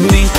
Me.